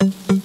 Mm-hmm.